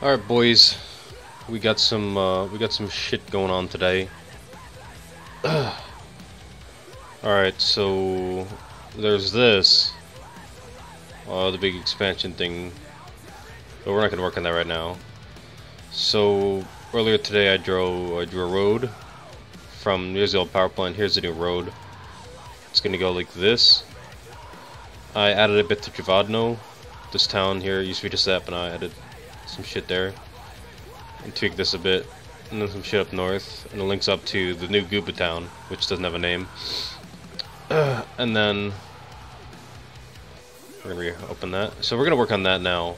Alright boys, we got some uh, we got some shit going on today. Alright, so there's this. Uh, the big expansion thing. But we're not gonna work on that right now. So earlier today I drew I drew a road from here's the old power plant, here's the new road. It's gonna go like this. I added a bit to Javadno. This town here used to be just that, but I added some shit there. And tweak this a bit. And then some shit up north. And it links up to the new Gooba town, which doesn't have a name. And then we're gonna reopen that. So we're gonna work on that now.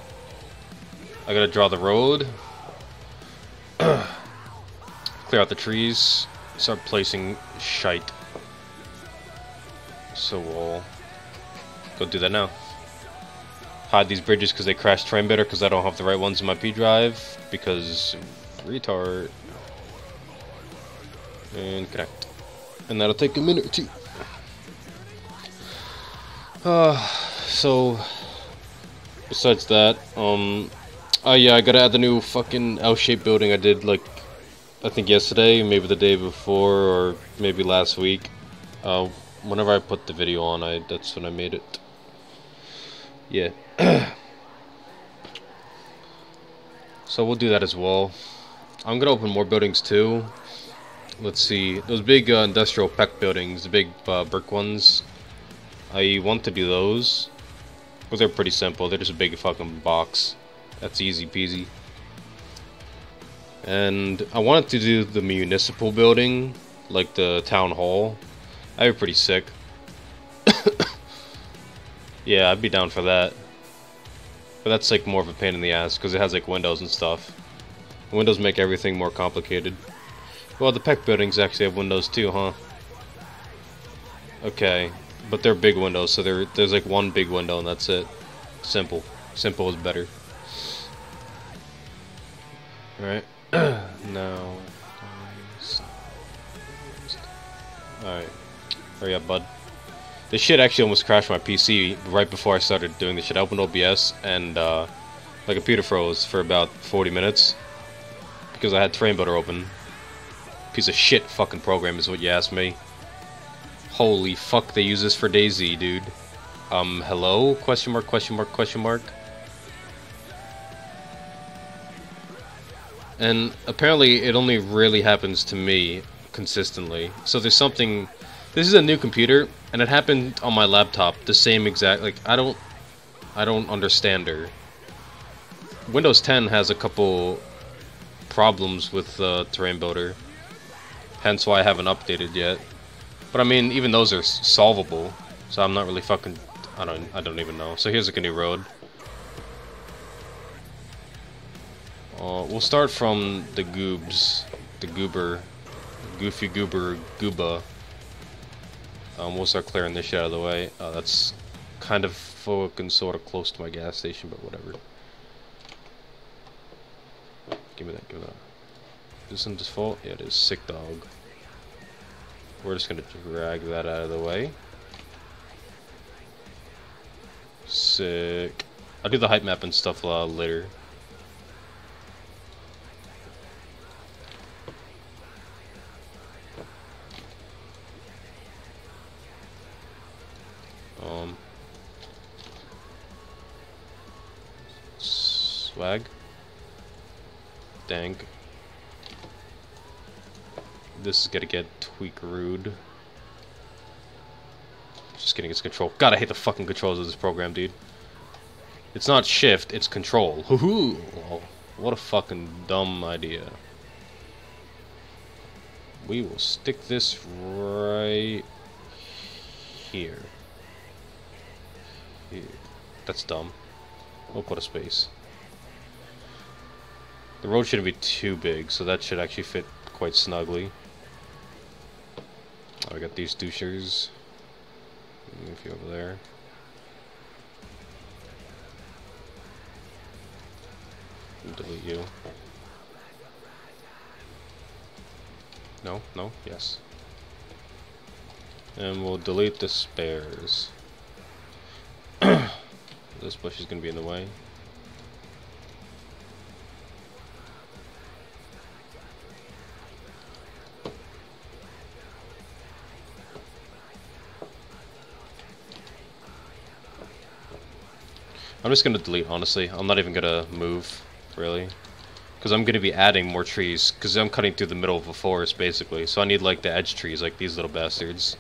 I gotta draw the road. Clear out the trees. Start placing shite. So we'll go do that now hide these bridges because they crash Terrain Builder because I don't have the right ones in my P drive because retard. And connect. And that'll take a minute or two. Uh, so besides that um oh yeah I gotta add the new fucking L-shaped building I did like I think yesterday maybe the day before or maybe last week. Uh, whenever I put the video on I that's when I made it. Yeah so we'll do that as well. I'm gonna open more buildings too. Let's see, those big uh, industrial PEC buildings, the big uh, brick ones. I want to do those. But they're pretty simple. They're just a big fucking box. That's easy peasy. And I wanted to do the municipal building, like the town hall. That'd be pretty sick. Yeah, I'd be down for that. But that's like more of a pain in the ass because it has like windows and stuff. Windows make everything more complicated. Well, the Peck buildings actually have windows too, huh? Okay, but they're big windows, so there's like one big window and that's it. Simple. Simple is better. Alright. now... Alright. Hurry up, bud. This shit actually almost crashed my PC right before I started doing this shit. I opened OBS and uh, my computer froze for about 40 minutes because I had Terrain Builder open. Piece of shit fucking program is what you asked me. Holy fuck, they use this for DayZ, dude. Um, hello? Question mark, question mark, question mark. And apparently it only really happens to me consistently. So there's something this is a new computer, and it happened on my laptop. The same exact, like, I don't, I don't understand her. Windows 10 has a couple problems with uh, Terrain Builder. Hence why I haven't updated yet. But I mean, even those are solvable. So I'm not really fucking, I don't, I don't even know. So here's like a new road. Uh, we'll start from the goobs, the goober, goofy goober, gooba. Um, we'll start clearing this shit out of the way. Uh, that's kind of fucking sort of close to my gas station, but whatever. Give me that, give me that. Is this in default? Yeah, it is. Sick dog. We're just gonna drag that out of the way. Sick. I'll do the height map and stuff uh, later. Um, swag. Dang. This is gonna get tweak rude. Just getting its control. God, I hate the fucking controls of this program, dude. It's not shift, it's control. Hoo oh, What a fucking dumb idea. We will stick this right here. That's dumb. We'll put a space. The road shouldn't be too big, so that should actually fit quite snugly. I got these douchers. Move you over there. Delete you. No, no, yes. And we'll delete the spares this bush is going to be in the way. I'm just going to delete, honestly. I'm not even going to move, really. Because I'm going to be adding more trees. Because I'm cutting through the middle of a forest, basically. So I need, like, the edge trees, like these little bastards.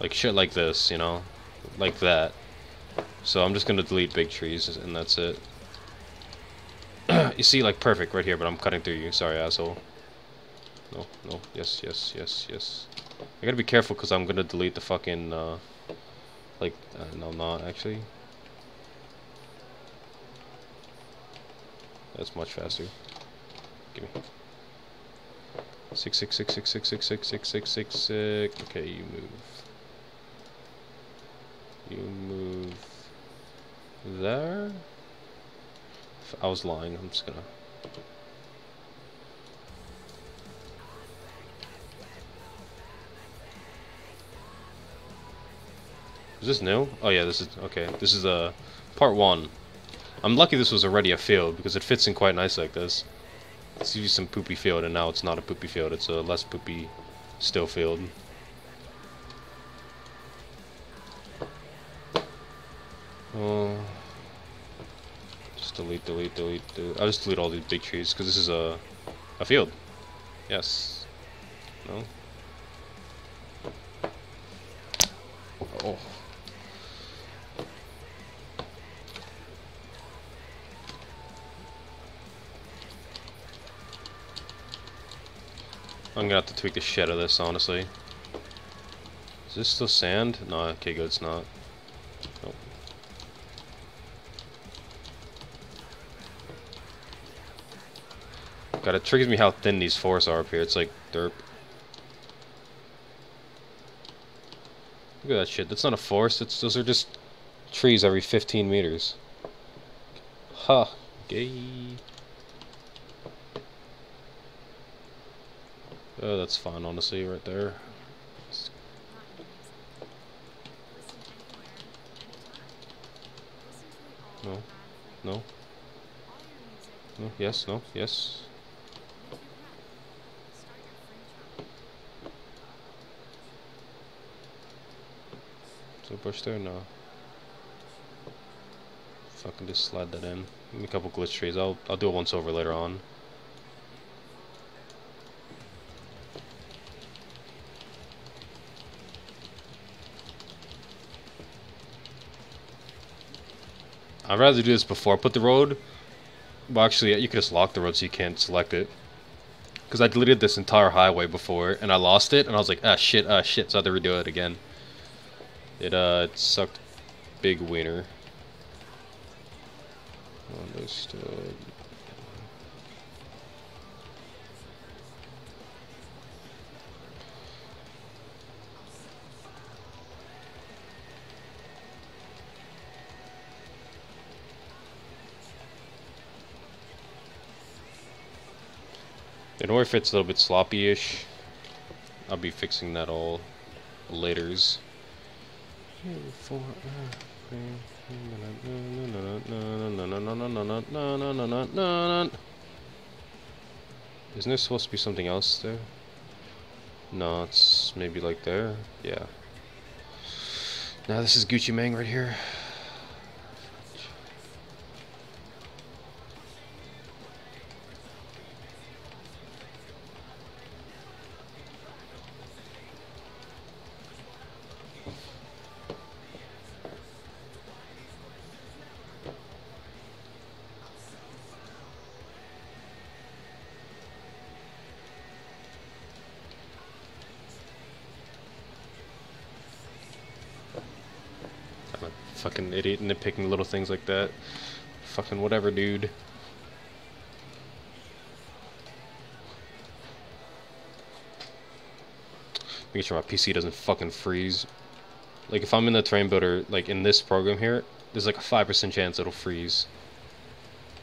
Like, shit like this, you know? Like that. So I'm just gonna delete big trees, and that's it. you see, like, perfect right here, but I'm cutting through you. Sorry, asshole. No, no, yes, yes, yes, yes. I gotta be careful, because I'm gonna delete the fucking, uh... Like, uh, no, not, actually. That's much faster. Give me. Six, six, six, six, six, six, six, six, six, six, six. Okay, you move. You move there. I was lying. I'm just gonna. Is this new? Oh yeah, this is okay. This is uh part one. I'm lucky this was already a field because it fits in quite nice like this. It's usually some poopy field and now it's not a poopy field. It's a less poopy still field. Oh. Just delete, delete, delete, delete. I'll just delete all these big trees because this is a, a field. Yes. No? Oh. I'm gonna have to tweak the shit out of this, honestly. Is this still sand? No, okay, good, it's not. Nope. God, it triggers me how thin these forests are up here. It's like derp. Look at that shit. That's not a forest. It's those are just trees every 15 meters. Ha. Huh. Gay. Oh, that's fine, honestly, right there. No. No. No. Yes. No. Yes. Push there? No. Fucking just slide that in. Give a couple glitch trees. I'll I'll do it once over later on. I'd rather do this before I put the road. Well, actually, you could just lock the road so you can't select it. Because I deleted this entire highway before, and I lost it, and I was like, ah, shit, ah, shit, so I had to redo it again. It, uh, it sucked big wiener. Understood. Or if it's a little bit sloppy-ish, I'll be fixing that all laters. Isn't there supposed to be something else there? No, it's maybe like there. Yeah. Now this is Gucci Mane right here. Things like that. Fucking whatever, dude. Making sure my PC doesn't fucking freeze. Like, if I'm in the terrain builder, like, in this program here, there's like a 5% chance it'll freeze.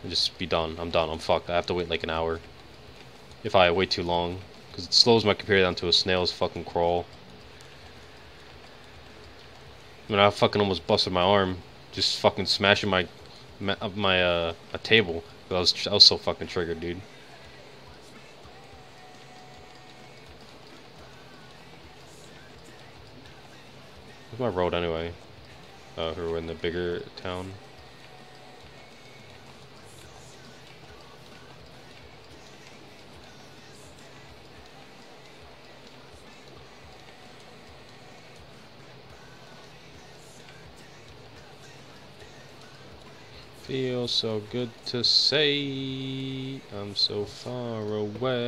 And just be done. I'm done. I'm fucked. I have to wait like an hour. If I wait too long. Because it slows my computer down to a snail's fucking crawl. I mean, I fucking almost busted my arm, just fucking smashing my my uh a table. I was I was so fucking triggered, dude. Where's my road anyway? Uh, who are in the bigger town? Feels so good to say I'm so far away.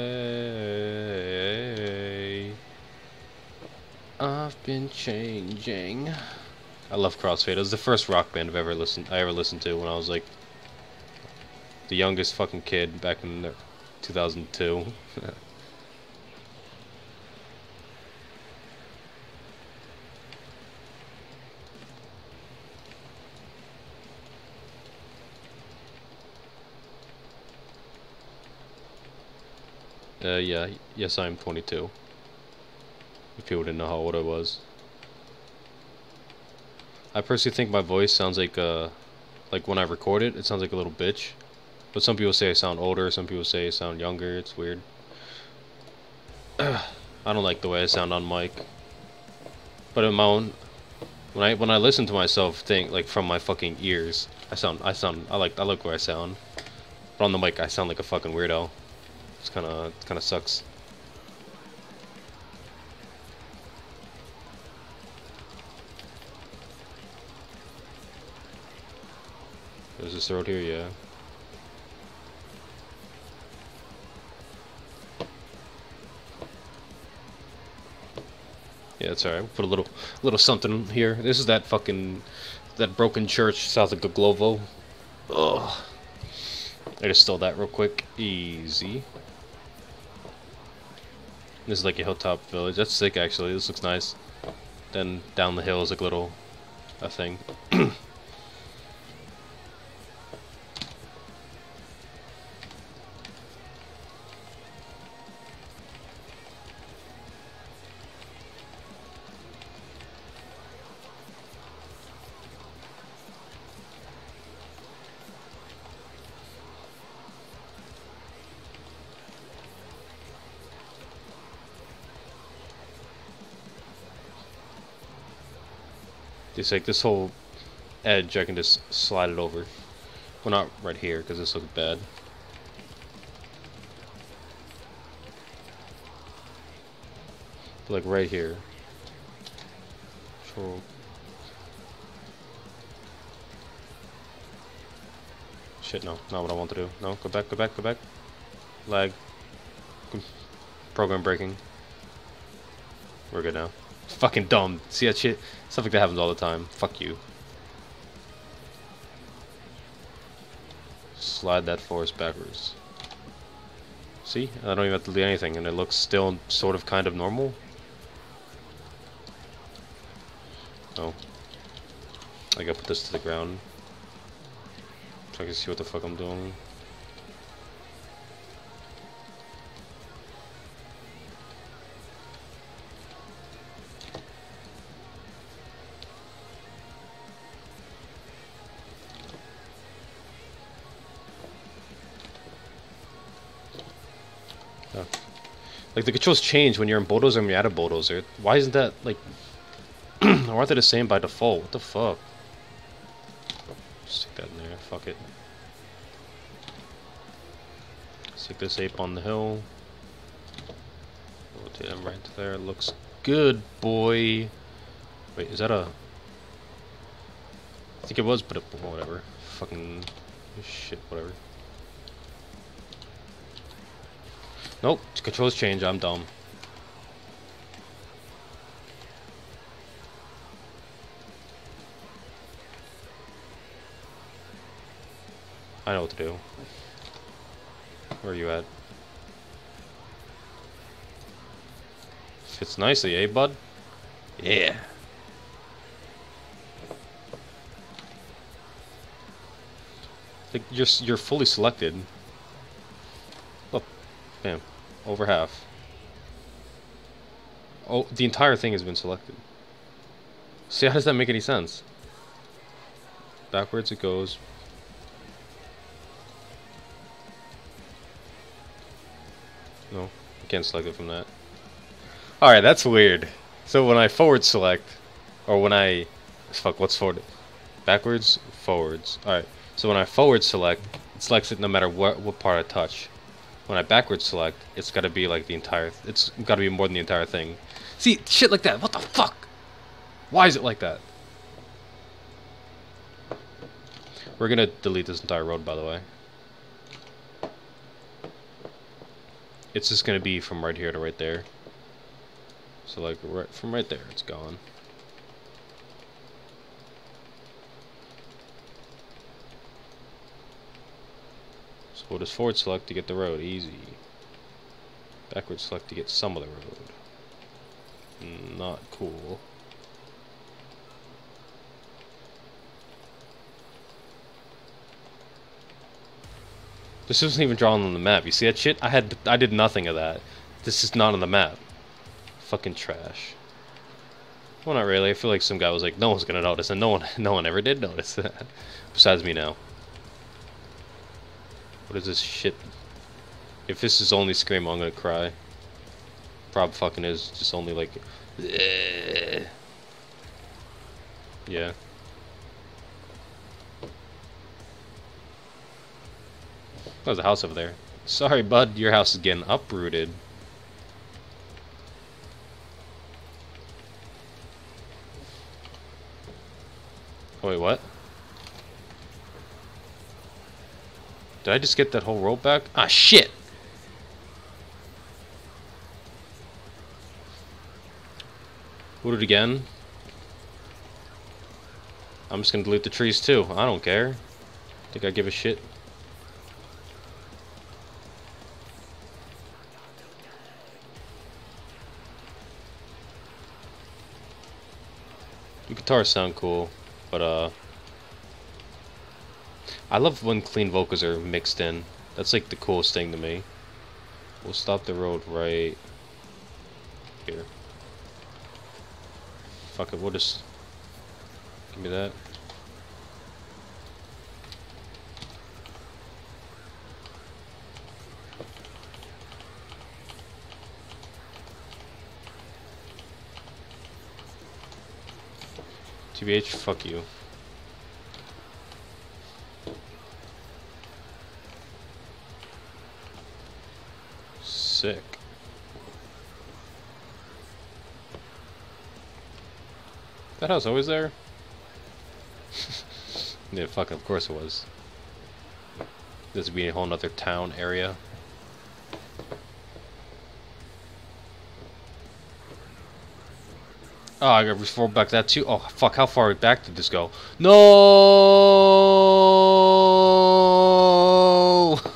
I've been changing. I love Crossfade. It was the first rock band I've ever listened I ever listened to when I was like the youngest fucking kid back in 2002. Uh, yeah, yes, I'm 22. If people didn't know how old I was. I personally think my voice sounds like, uh, like when I record it, it sounds like a little bitch. But some people say I sound older, some people say I sound younger, it's weird. I don't like the way I sound on mic. But in my own, when I when I listen to myself, think like from my fucking ears, I sound I sound I like I like where I sound. But on the mic, I sound like a fucking weirdo. It's kind of kind of sucks. There's this road here, yeah. Yeah, it's alright. Put a little little something here. This is that fucking that broken church south of Guglovo. Ugh. I just stole that real quick. Easy. This is like a hilltop village. That's sick, actually. This looks nice. Then down the hill is like a little a thing. Like this whole edge, I can just slide it over. Well, not right here, because this looks bad. But like right here. Control. Shit, no. Not what I want to do. No, go back, go back, go back. Lag. Program breaking. We're good now. Fucking dumb. See that shit? Stuff like that happens all the time. Fuck you. Slide that forest backwards. See? I don't even have to do anything, and it looks still sort of kind of normal. Oh. I gotta put this to the ground. So I can see what the fuck I'm doing. Like the controls change when you're in Bulldozer and you're out of Bulldozer. Why isn't that like? aren't they the same by default? What the fuck? Stick that in there. Fuck it. Stick this ape on the hill. Rotate him right there. Looks good, boy. Wait, is that a? I think it was, but it, whatever. Fucking shit, whatever. Nope, controls change, I'm dumb. I know what to do. Where are you at? Fits nicely, eh, bud? Yeah. Like you're you're fully selected. Oh, bam over half. Oh, the entire thing has been selected. See, how does that make any sense? Backwards it goes. No, I can't select it from that. Alright, that's weird. So when I forward select, or when I... Fuck, what's forward? Backwards, forwards. Alright, so when I forward select, it selects it no matter what, what part I touch when I backwards select, it's got to be like the entire, it's got to be more than the entire thing. See, shit like that, what the fuck? Why is it like that? We're gonna delete this entire road, by the way. It's just gonna be from right here to right there. So like right from right there, it's gone. We'll just forward select to get the road, easy. Backward select to get some of the road. Hmm, not cool. This isn't even drawn on the map. You see that shit? I had I did nothing of that. This is not on the map. Fucking trash. Well, not really. I feel like some guy was like, no one's gonna notice, and no one, no one ever did notice that. Besides me now. What is this shit? If this is only Scream, I'm gonna cry. Prob fucking is just only like, yeah. There's a house over there. Sorry, bud, your house is getting uprooted. Oh, wait, what? Did I just get that whole rope back? Ah, shit! Boot it again. I'm just gonna delete the trees too. I don't care. Think I give a shit. The guitars sound cool, but uh I love when clean vocals are mixed in. That's like the coolest thing to me. We'll stop the road right here. Fuck it, we'll just give me that. TBH, fuck you. House always there? yeah, fuck, of course it was. This would be a whole nother town area. Oh, I got to back that too. Oh, fuck, how far back did this go? No!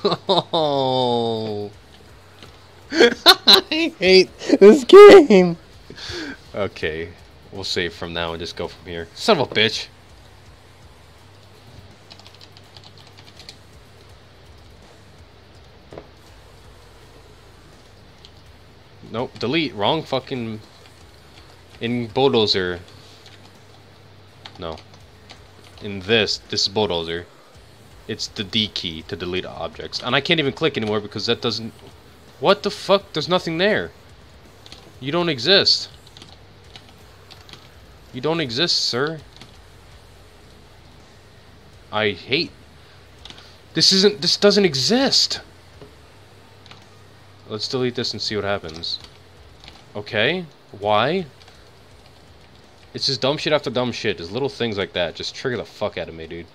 I hate this game. Okay, we'll save from now and just go from here. Son of a bitch. Nope, delete. Wrong fucking in Bulldozer. No. In this, this is Bulldozer. It's the D key to delete objects. And I can't even click anymore because that doesn't... What the fuck? There's nothing there. You don't exist. You don't exist, sir. I hate... This isn't... This doesn't exist! Let's delete this and see what happens. Okay. Why? It's just dumb shit after dumb shit. Just little things like that just trigger the fuck out of me, dude.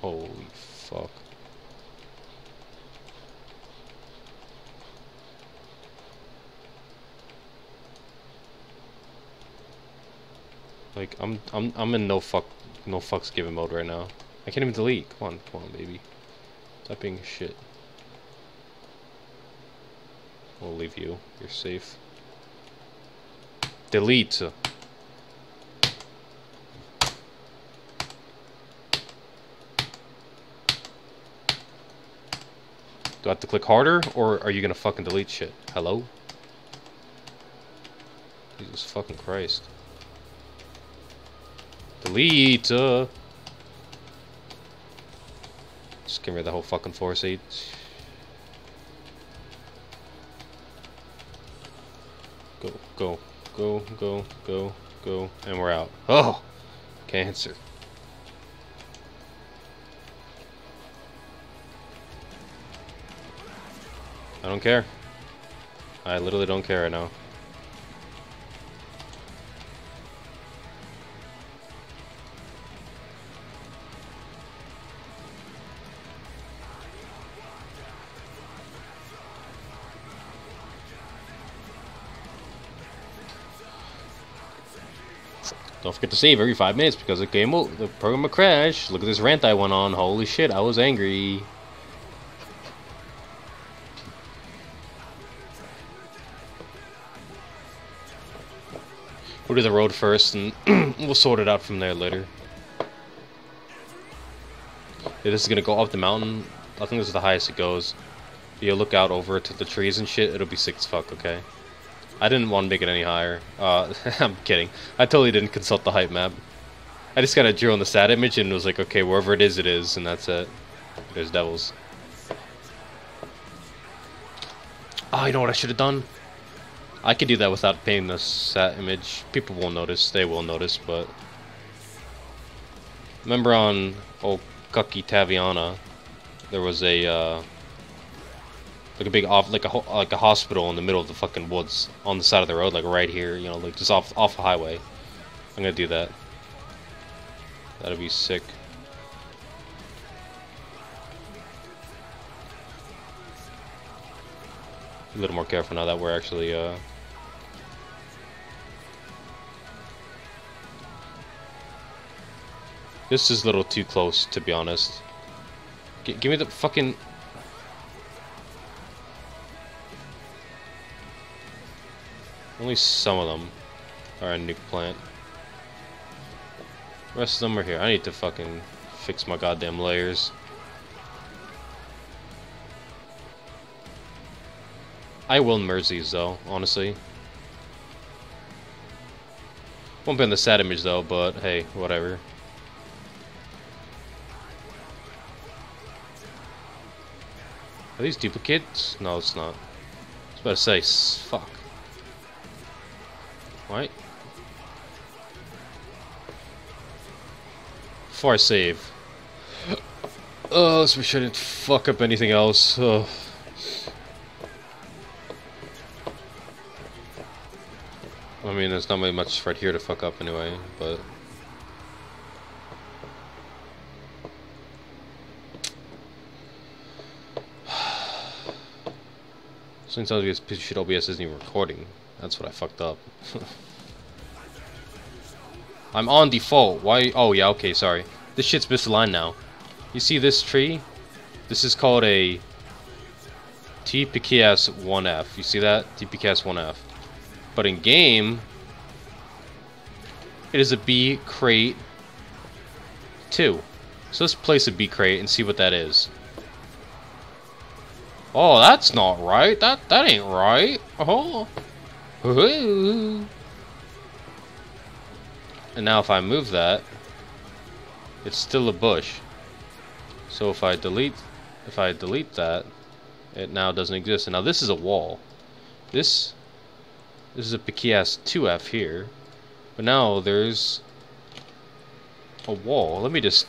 Holy fuck. Like I'm I'm I'm in no fuck no fucks given mode right now. I can't even delete. Come on, come on, baby. Stop being shit. We'll leave you. You're safe. Delete. Do I have to click harder, or are you gonna fucking delete shit? Hello? Jesus fucking Christ. Uh. Just give me the whole fucking force eight. Go, go go, go, go, go, and we're out. Oh, cancer. I don't care. I literally don't care right now. Don't forget to save every five minutes because the game will, the program will crash. Look at this rant I went on. Holy shit, I was angry. We'll do the road first and we'll sort it out from there later. Yeah, this is gonna go up the mountain. I think this is the highest it goes. You look out over to the trees and shit, it'll be as fuck, okay? I didn't want to make it any higher. Uh, I'm kidding. I totally didn't consult the height map. I just kind of drew on the sat image and was like, okay, wherever it is, it is, and that's it. There's devils. Oh, you know what I should have done? I could do that without painting the sat image. People won't notice. They will notice, but... Remember on old Cucky Taviana, there was a, uh, like a big off, like a like a hospital in the middle of the fucking woods on the side of the road, like right here, you know, like just off off the highway. I'm gonna do that. That'll be sick. A little more careful now that we're actually uh, This is a little too close, to be honest. G give me the fucking... Only some of them are a nuke plant. The rest of them are here. I need to fucking fix my goddamn layers. I will merge these though, honestly. Won't be in the sad image though, but hey, whatever. Are these duplicates? No, it's not. I was about to say, fuck. Right? Before I save. Oh, so we didn't fuck up anything else. Oh. I mean, there's not really much right here to fuck up anyway, but... Me this piece of shit OBS isn't even recording. That's what I fucked up. I'm on default. Why? Oh, yeah, okay, sorry. This shit's misaligned now. You see this tree? This is called a TPKS 1F. You see that? TPKS 1F. But in game, it is a B crate 2. So let's place a B crate and see what that is. Oh, that's not right. That that ain't right. Oh. And now if I move that, it's still a bush. So if I delete if I delete that, it now doesn't exist. And now this is a wall. This this is a PKS 2F here. But now there's a wall. Let me just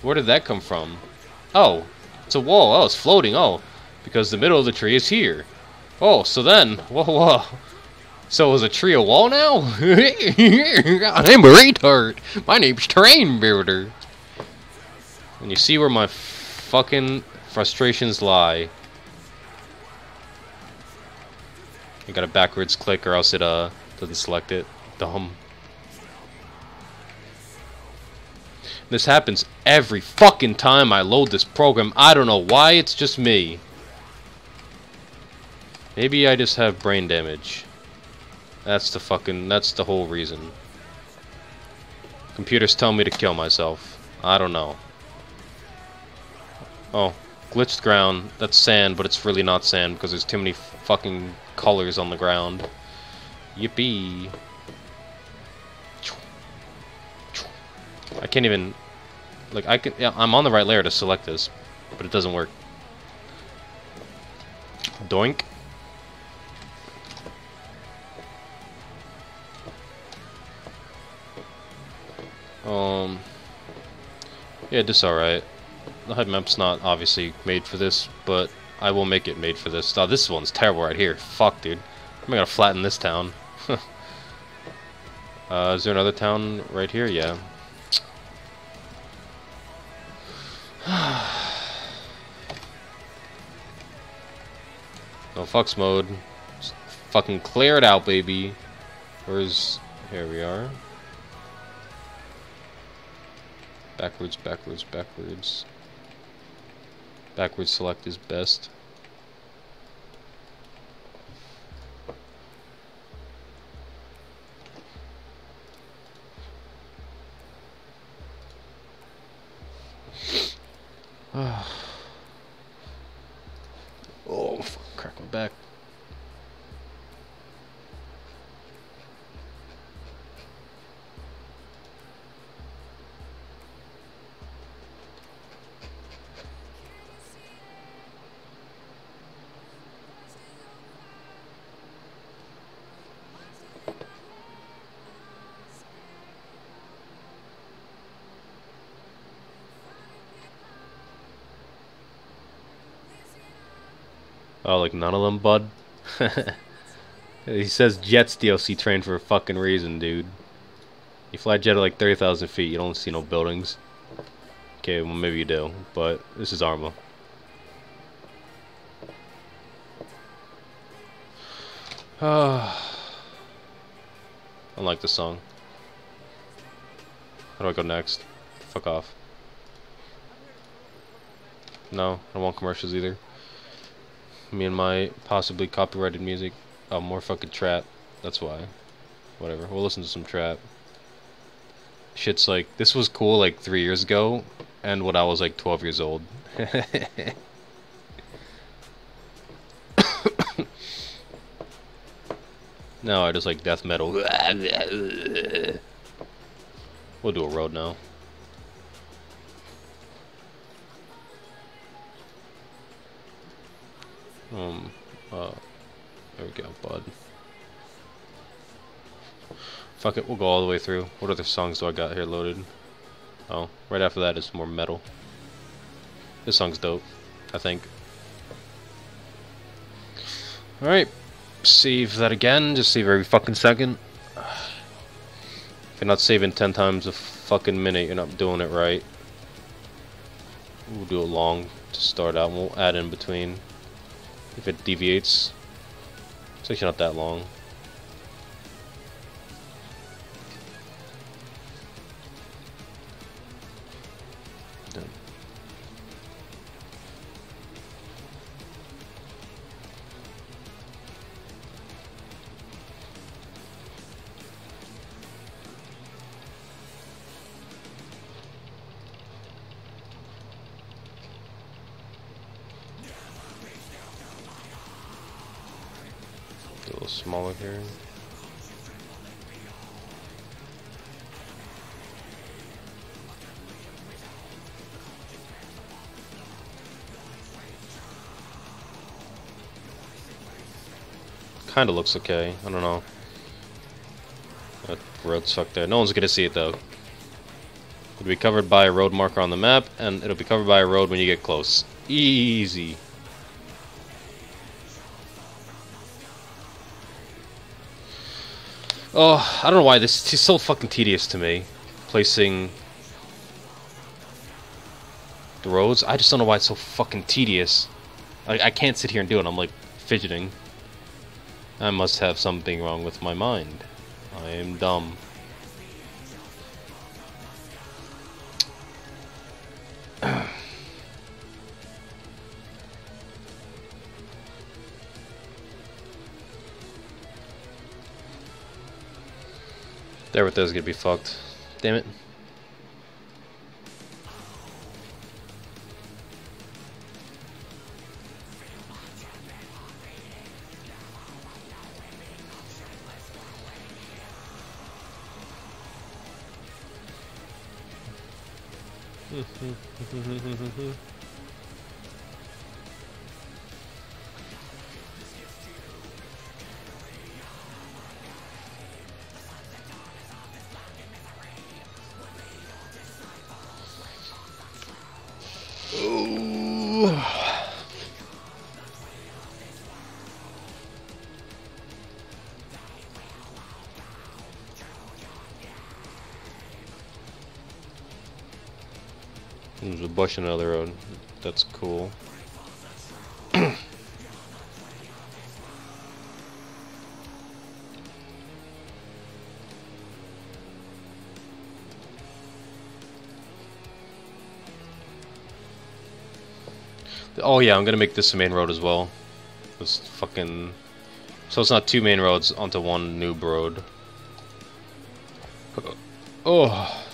where did that come from? Oh, it's a wall. Oh, it's floating. Oh, because the middle of the tree is here. Oh, so then, whoa, whoa. So is a tree a wall now? I'm a retard. My name's Terrain Builder. And you see where my fucking frustrations lie. I got a backwards click or else it uh doesn't select it. Dumb. This happens every fucking time I load this program. I don't know why it's just me. Maybe I just have brain damage. That's the fucking, that's the whole reason. Computers tell me to kill myself. I don't know. Oh, glitched ground. That's sand, but it's really not sand because there's too many fucking colors on the ground. Yippee. I can't even, like, I can, yeah, I'm on the right layer to select this, but it doesn't work. Doink. Um, yeah, this alright. The HUD map's not obviously made for this, but I will make it made for this. Oh, this one's terrible right here. Fuck, dude. I'm gonna flatten this town. uh, is there another town right here? Yeah. no fucks mode. Just fucking clear it out, baby. Where's... Here we are. Backwards, backwards, backwards. Backwards select is best. oh, fuck, crack my back. Oh, like none of them, bud? he says Jet's DLC train for a fucking reason, dude. You fly jet at like 30,000 feet, you don't see no buildings. Okay, well maybe you do, but this is Arma. I like the song. How do I go next? Fuck off. No, I don't want commercials either. Me and my possibly copyrighted music. Oh, more fucking trap. That's why. Whatever. We'll listen to some trap. Shit's like, this was cool like three years ago, and when I was like 12 years old. now I just like death metal. We'll do a road now. Um, uh, there we go, bud. Fuck it, we'll go all the way through. What other songs do I got here loaded? Oh, right after that is more metal. This song's dope, I think. Alright, save that again, just save every fucking second. If you're not saving 10 times a fucking minute, you're not doing it right. We'll do it long to start out, and we'll add in between if it deviates. It's actually not that long. Kinda looks okay, I don't know. That road sucked there. No one's gonna see it though. It'll be covered by a road marker on the map, and it'll be covered by a road when you get close. Easy. Oh, I don't know why this is so fucking tedious to me. Placing the roads. I just don't know why it's so fucking tedious. I, I can't sit here and do it. I'm like fidgeting. I must have something wrong with my mind. I am dumb. There with those gonna be fucked. Damn it. There's a bush in another road. That's cool. Oh yeah, I'm gonna make this a main road as well. This fucking... So it's not two main roads onto one noob road. Oh...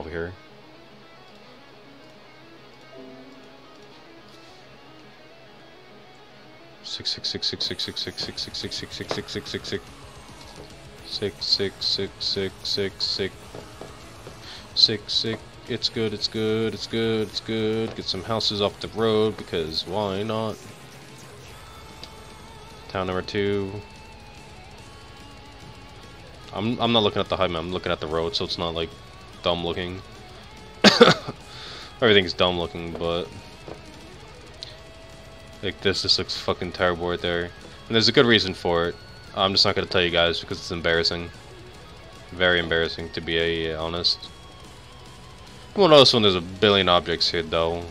over here. Six six six six six six six six six six six six six six six six sick, sick, sick, sick, sick. Sick, sick. It's good, it's good, it's good, it's good. Get some houses off the road because why not? Town number two. I'm I'm not looking at the highway, I'm looking at the road, so it's not like dumb looking. Everything's dumb looking, but like this just looks fucking terrible right there. And there's a good reason for it. I'm just not going to tell you guys because it's embarrassing. Very embarrassing, to be uh, honest. Won't notice when there's a billion objects here, though.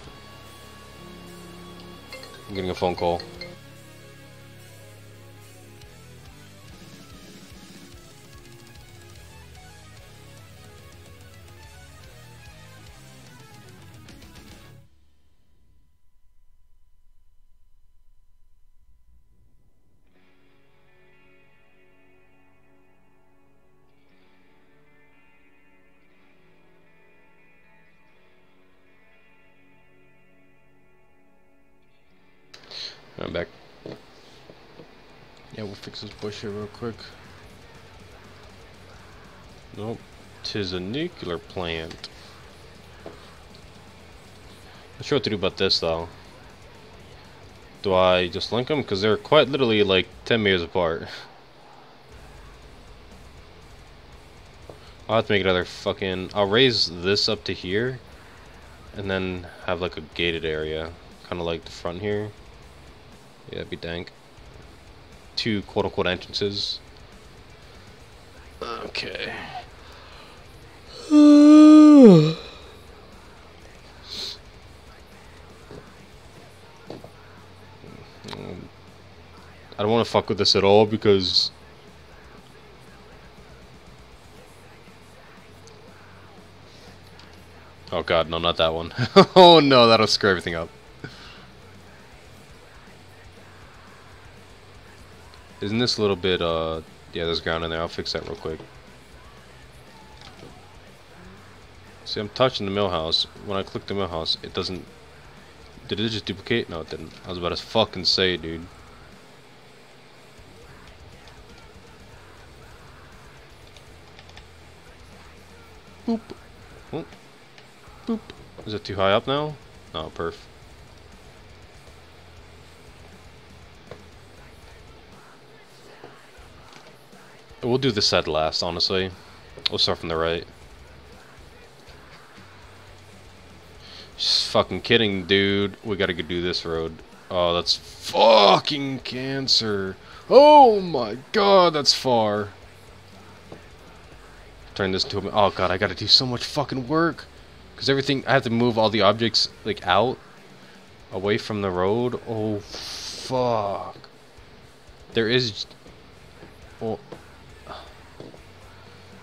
I'm getting a phone call. Bush here real quick. Nope. Tis a nuclear plant. Not sure what to do about this though. Do I just link them? Because they're quite literally like 10 meters apart. I'll have to make another fucking... I'll raise this up to here. And then have like a gated area. Kind of like the front here. Yeah, that'd be dank. Two quote-unquote entrances. Okay. I don't want to fuck with this at all because Oh god, no, not that one. oh no, that'll screw everything up. Isn't this a little bit, uh, yeah, there's ground in there. I'll fix that real quick. See, I'm touching the mill house. When I click the mill house, it doesn't... Did it just duplicate? No, it didn't. I was about to fucking say, dude. Boop. Oh. Boop. Is it too high up now? No, perf. We'll do this side last, honestly. We'll start from the right. Just fucking kidding, dude. We gotta go do this road. Oh, that's fucking cancer. Oh my god, that's far. Turn this to a... Oh god, I gotta do so much fucking work. Because everything... I have to move all the objects, like, out. Away from the road. Oh, fuck. There is... Well...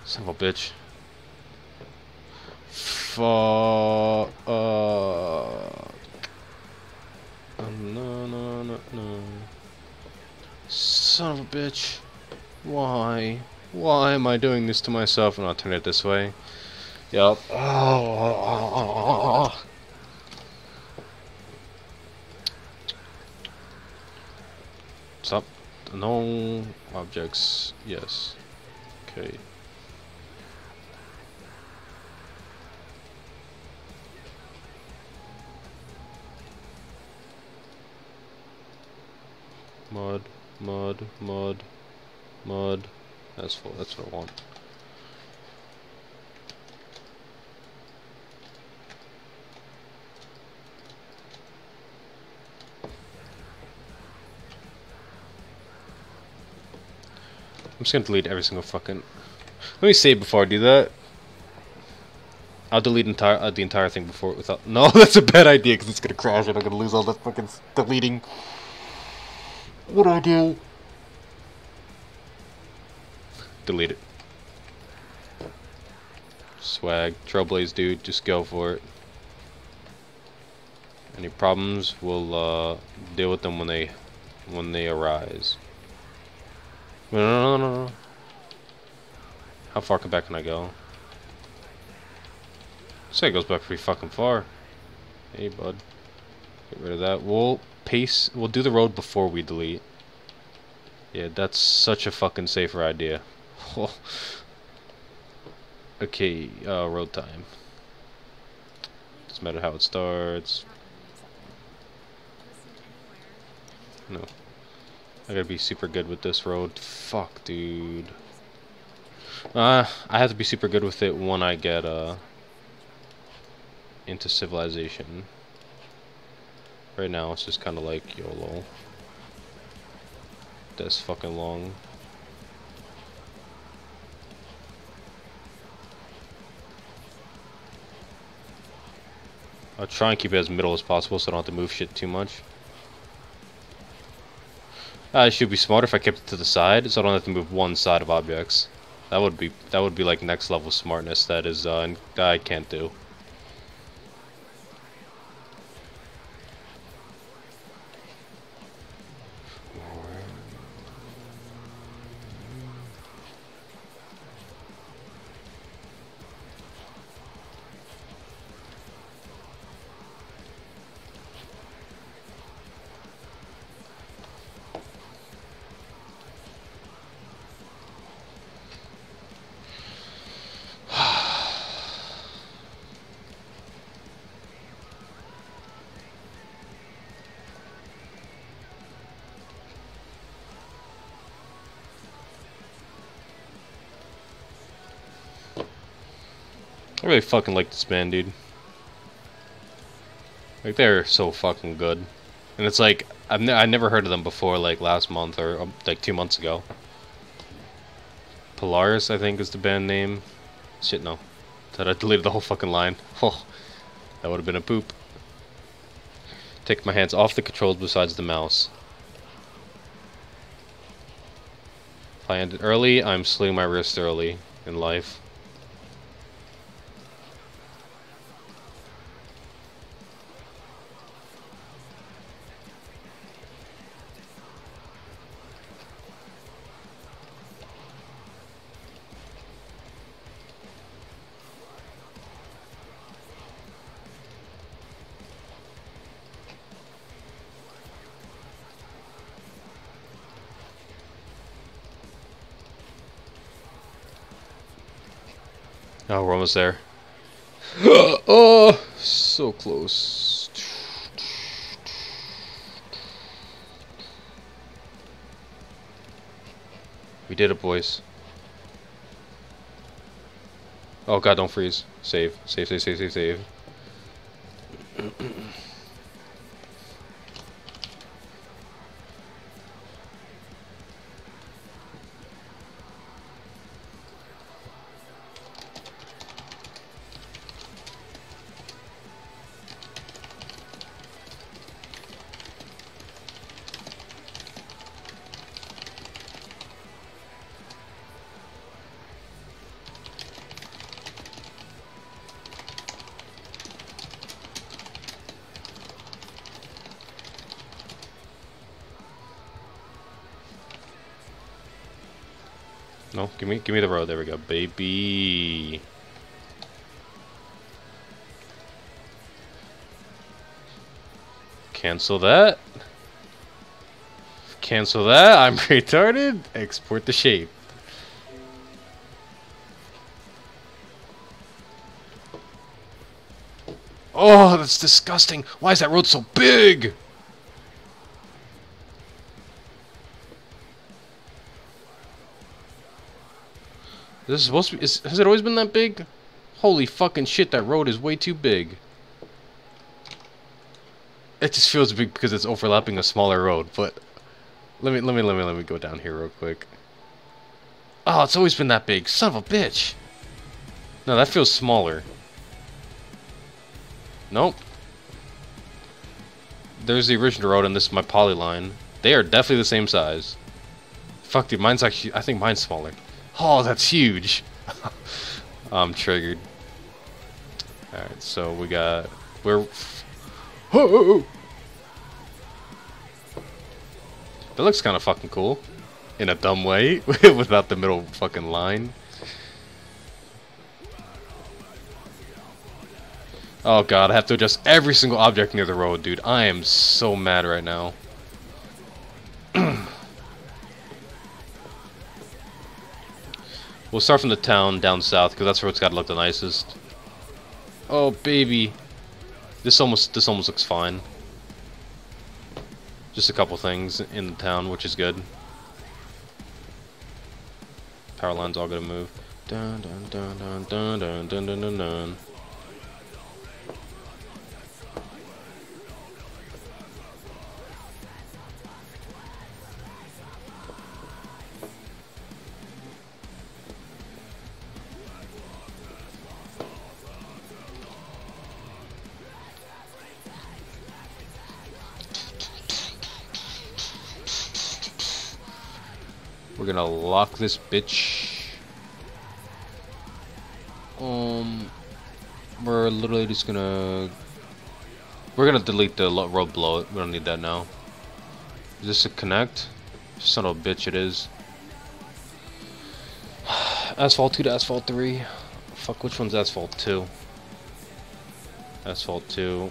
Son of a bitch. Fuck. Uh, no, no, no, no. Son of a bitch. Why? Why am I doing this to myself? And I'll turn it this way. Yep. Oh. Stop. No objects. Yes. Okay. Mod, mud, mud, mud. That's full. That's what I want. I'm just gonna delete every single fucking. Let me save before I do that. I'll delete entire uh, the entire thing before without. No, that's a bad idea because it's gonna crash and I'm gonna lose all the fucking deleting. What I do? Delete it. Swag. Trailblaze, dude. Just go for it. Any problems, we'll uh, deal with them when they when they arise. No, no, no, no. How far back can I go? Say it goes back pretty fucking far. Hey, bud. Get rid of that. We'll pace. We'll do the road before we delete. Yeah, that's such a fucking safer idea. okay, uh, road time. Doesn't matter how it starts. No. I gotta be super good with this road. Fuck, dude. Uh, I have to be super good with it when I get, uh, into civilization. Right now, it's just kind of like YOLO. That's fucking long. I'll try and keep it as middle as possible so I don't have to move shit too much. Uh, it should be smarter if I kept it to the side, so I don't have to move one side of objects. That would be that would be like next level smartness. That is uh, I can't do. Really fucking like this band, dude. Like, they're so fucking good. And it's like, I've ne I never heard of them before, like, last month or, um, like, two months ago. Polaris, I think, is the band name. Shit, no. That I deleted the whole fucking line. Oh, that would have been a poop. Take my hands off the controls besides the mouse. If I end it early, I'm slewing my wrist early in life. Oh, there. oh, so close. We did it, boys. Oh god, don't freeze. Save. Save, save, save, save, save. give me give me the road. There we go, baby. Cancel that. Cancel that. I'm retarded. Export the shape. Oh, that's disgusting. Why is that road so big? This is supposed to be, is, has it always been that big? Holy fucking shit, that road is way too big. It just feels big because it's overlapping a smaller road, but let me let me let me let me go down here real quick. Oh, it's always been that big. Son of a bitch. No, that feels smaller. Nope. There's the original road and this is my polyline. They are definitely the same size. Fuck dude, mine's actually I think mine's smaller. Oh, that's huge. I'm triggered. Alright, so we got... We're... Oh! That looks kind of fucking cool. In a dumb way, without the middle fucking line. Oh god, I have to adjust every single object near the road, dude. I am so mad right now. We'll start from the town down south, because that's where it's got to look the nicest. Oh, baby. This almost this almost looks fine. Just a couple things in the town, which is good. Power line's all gonna move. Dun dun dun dun dun dun dun dun dun dun. We're gonna lock this bitch. Um, we're literally just gonna. We're gonna delete the road below it. We don't need that now. Is this a connect? Son of a bitch, it is. Asphalt 2 to Asphalt 3. Fuck, which one's Asphalt 2? Asphalt 2.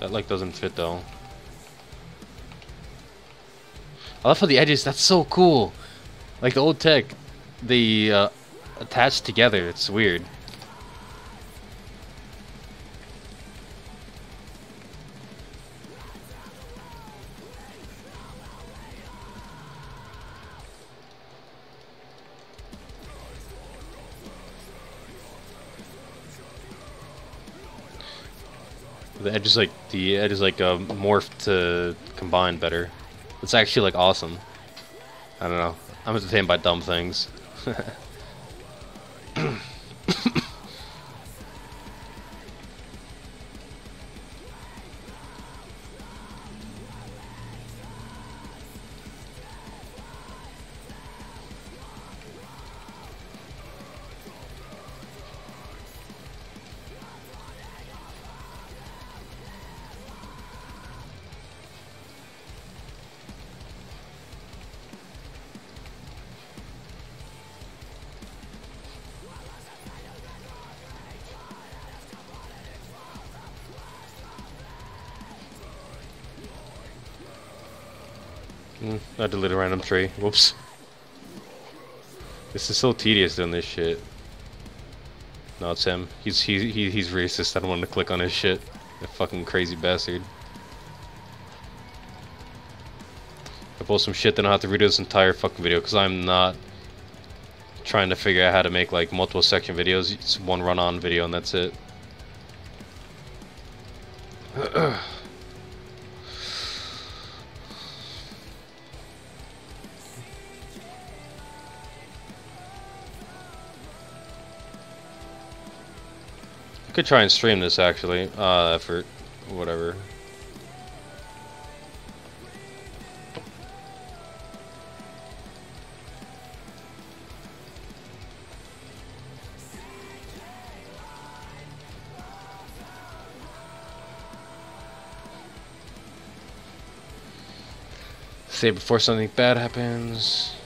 That like doesn't fit though. I love how the edges, that's so cool. Like the old tech, the uh, attached together, it's weird. The edge is like the edge is like a morphed to combine better. It's actually like awesome. I don't know. I'm entertained by dumb things. tree. Whoops. This is so tedious doing this shit. No, it's him. He's he, he he's racist. I don't want to click on his shit. A fucking crazy bastard. I post some shit, then I'll have to redo this entire fucking video because I'm not trying to figure out how to make like multiple section videos. It's one run-on video and that's it. Could try and stream this actually, uh, for whatever. Say before something bad happens.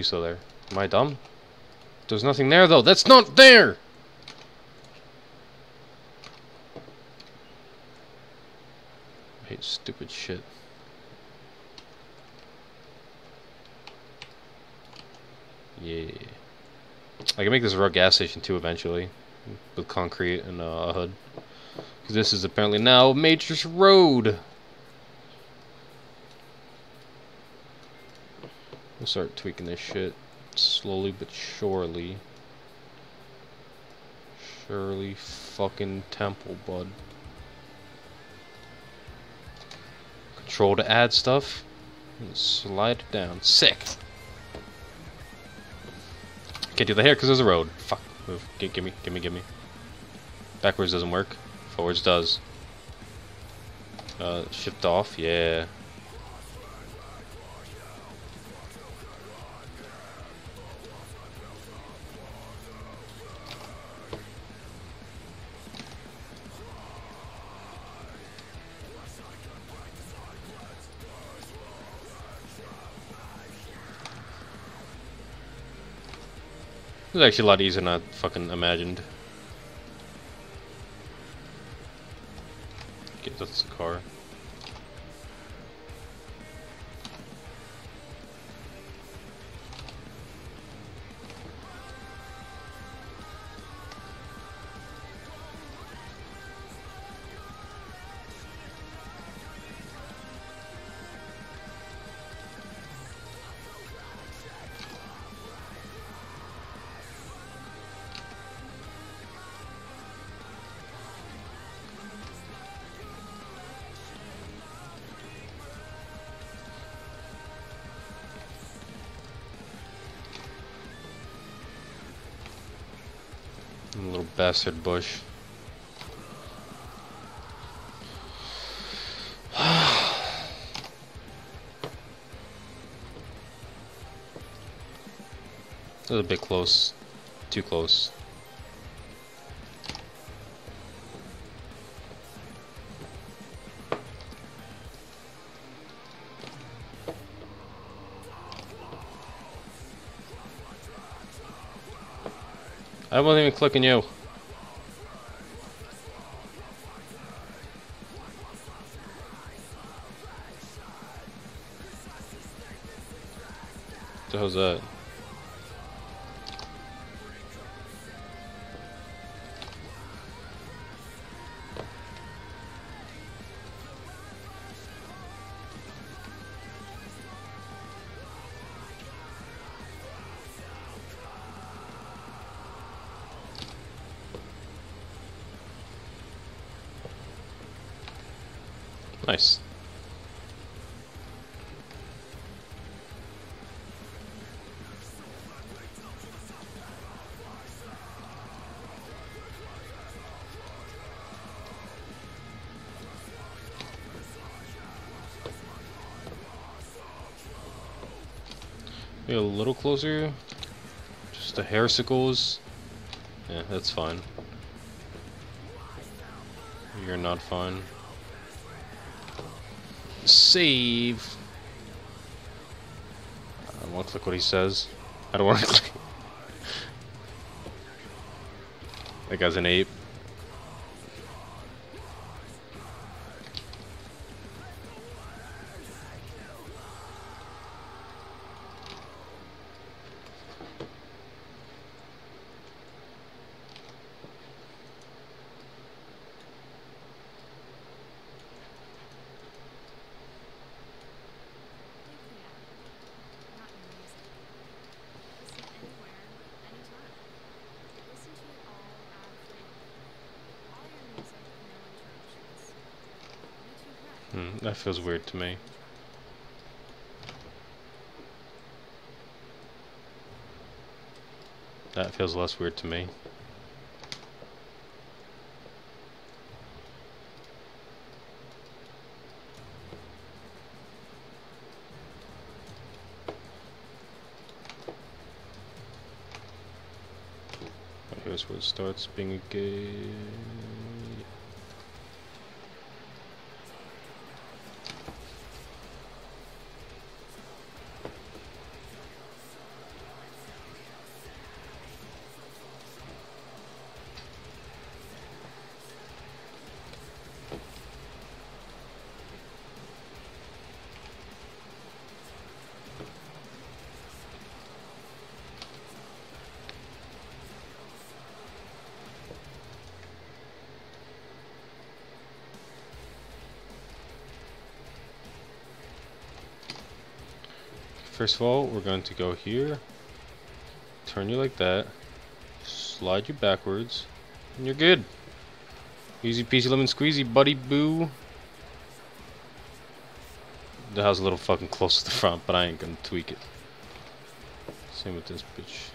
You still there? Am I dumb? There's nothing there, though. That's not there! I hate stupid shit. Yeah. I can make this a road gas station, too, eventually. With concrete and uh, a hood. Because this is apparently now Matrix Road! Start tweaking this shit slowly but surely. Surely fucking temple, bud. Control to add stuff. Slide it down. Sick. Can't do the hair because there's a road. Fuck. Move. G gimme, gimme, gimme. Backwards doesn't work. Forwards does. Uh, shift off. Yeah. It's actually a lot easier than I fucking imagined. Get that's the car. Little bastard bush. A bit close. Too close. I wasn't even clicking you. What the hell's that? A little closer. Just the hair sickles. Yeah, that's fine. You're not fine. Save. I don't want to click what he says. I don't want to click. that guy's an ape. Hmm, that feels weird to me. That feels less weird to me. Here's where it starts being a gay. First of all, we're going to go here, turn you like that, slide you backwards, and you're good. Easy peasy lemon squeezy, buddy boo. the house a little fucking close to the front, but I ain't gonna tweak it. Same with this bitch.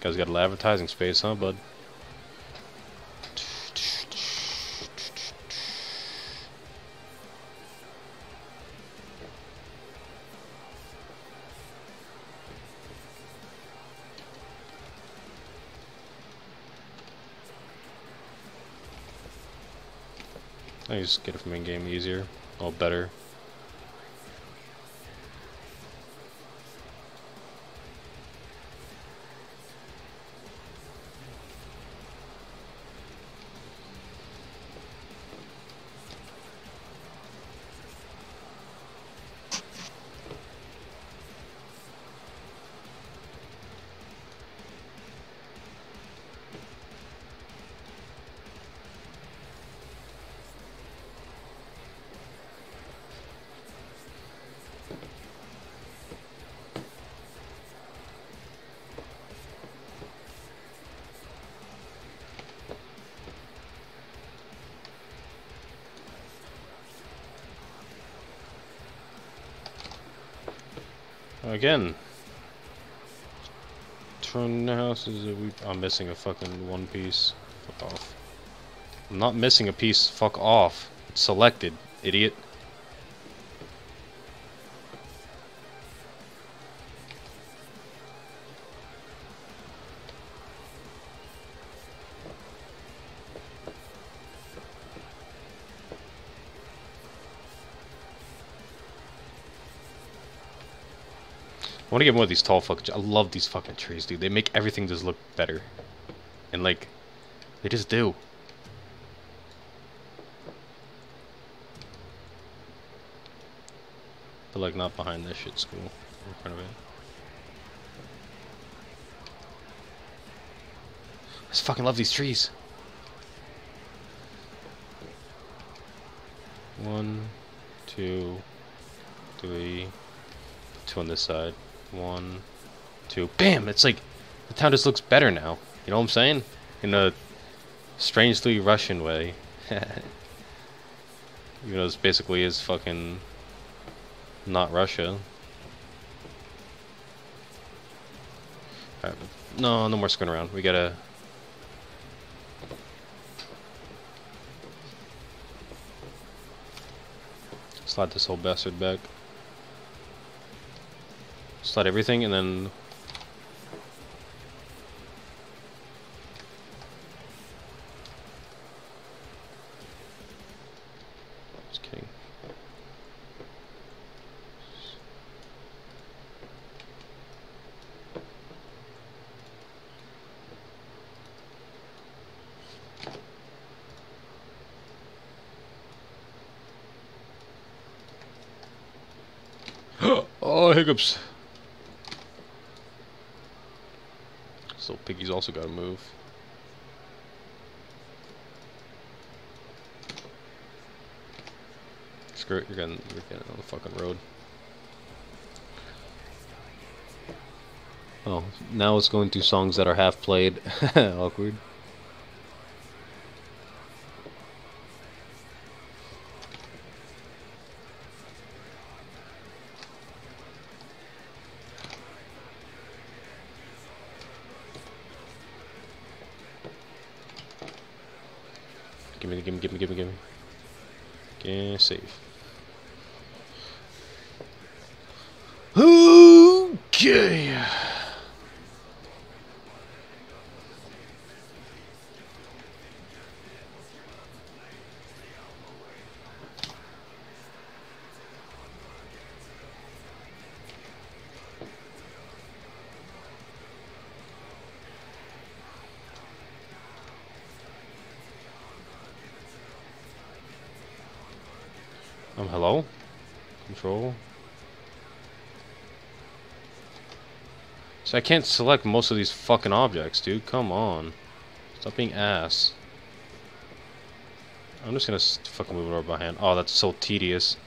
Guys got a little advertising space, huh, bud? I just get it from in-game easier, all better. Again. Turn the houses. I'm missing a fucking one piece. Fuck off. I'm not missing a piece. Fuck off. It's selected, idiot. Want to get more of these tall fucking. I love these fucking trees, dude. They make everything just look better, and like, they just do. But like, not behind this shit school, in front of it. I just fucking love these trees. One, two, three, two on this side. One, two. Bam! It's like the town just looks better now. You know what I'm saying? In a strangely Russian way. Even though this basically is fucking not Russia. Right. No, no more screwing around. We gotta... Slide this whole bastard back. Slide everything and then Just kidding. oh, hiccups. So Piggy's also got to move. Screw it, you're getting, you're getting on the fucking road. Oh, now it's going to songs that are half played. Awkward. Gimme, gimme, gimme, gimme, gimme. Get safe. Okay. Um, hello? Control? So I can't select most of these fucking objects, dude. Come on. Stop being ass. I'm just gonna fucking move it over by hand. Oh, that's so tedious.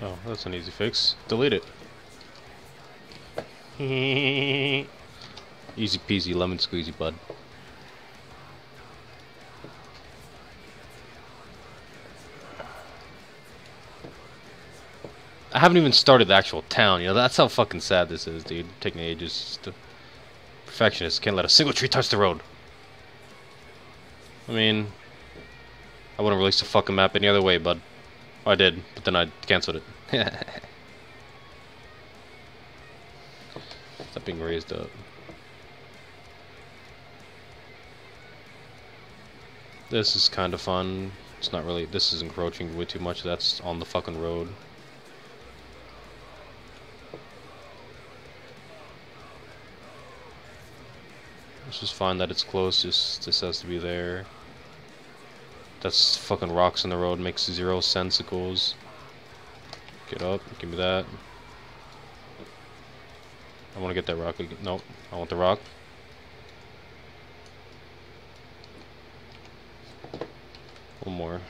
Oh, that's an easy fix. Delete it. easy peasy lemon squeezy, bud. I haven't even started the actual town, you know, that's how fucking sad this is, dude. Taking ages to... Perfectionist can't let a single tree touch the road. I mean... I wouldn't release the fucking map any other way, bud. I did, but then I canceled it. Stop being raised up. This is kind of fun. It's not really, this is encroaching way too much. That's on the fucking road. It's just fine that it's close, just this has to be there. That's fucking rocks in the road, makes zero sensicles. Get up, give me that. I want to get that rock again. Nope, I want the rock. One more.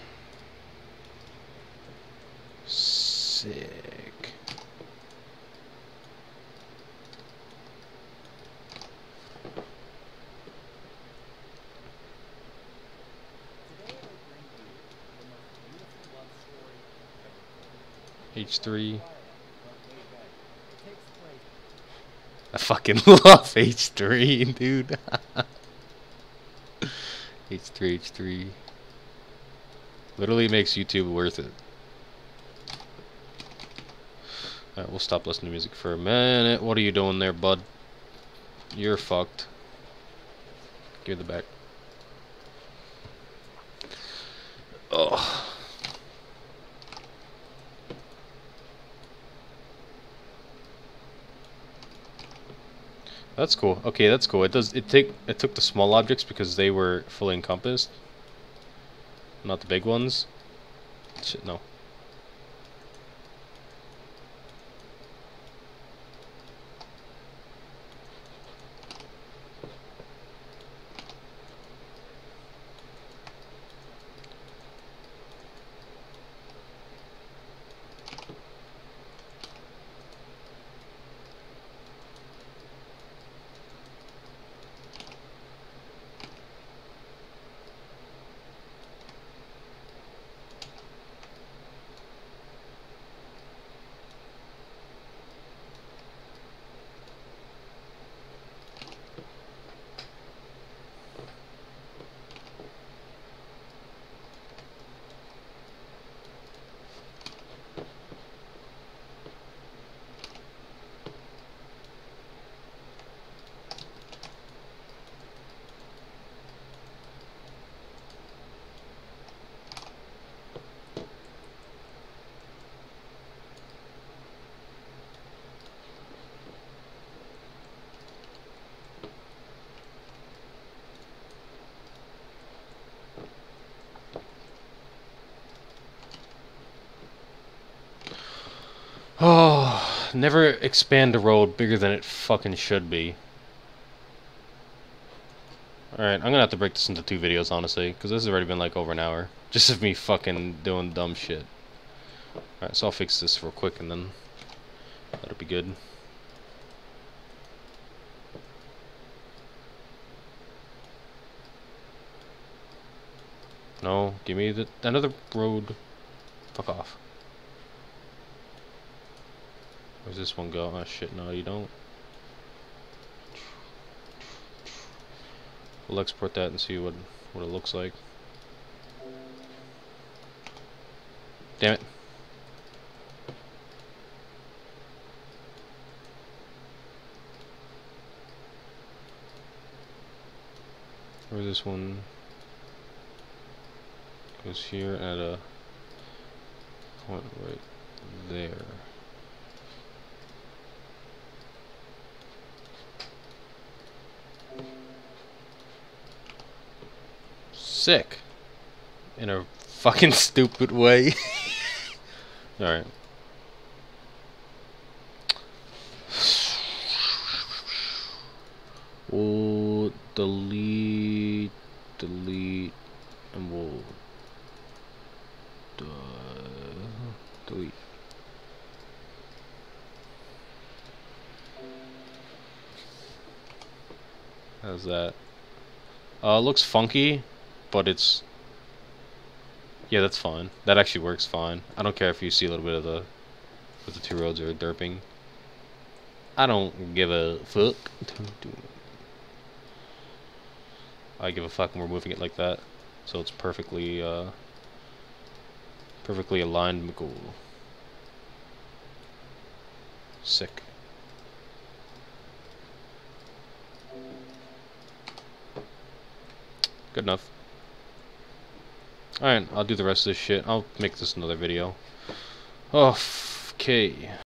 Sick. H3. I fucking love H3, dude. H3, H3. Literally makes YouTube worth it. Alright, we'll stop listening to music for a minute. What are you doing there, bud? You're fucked. Give the back. Oh. That's cool. Okay, that's cool. It does it take it took the small objects because they were fully encompassed. Not the big ones. Shit, no. Oh, never expand a road bigger than it fucking should be. Alright, I'm gonna have to break this into two videos, honestly, because this has already been like over an hour. Just of me fucking doing dumb shit. Alright, so I'll fix this real quick and then that'll be good. No, give me the another road. Fuck off. Where's this one go? Oh shit, no you don't. We'll export that and see what what it looks like. Damn it. Where's this one? Goes here at a point right there. sick. In a fucking stupid way. Alright. We'll delete, delete, and we'll delete. How's that? Uh, looks funky but it's... Yeah, that's fine. That actually works fine. I don't care if you see a little bit of the... With the two roads are derping. I don't give a fuck. I give a fuck when we're moving it like that. So it's perfectly, uh... Perfectly aligned McCool. Sick. Good enough. Alright, I'll do the rest of this shit. I'll make this another video. Oh, okay.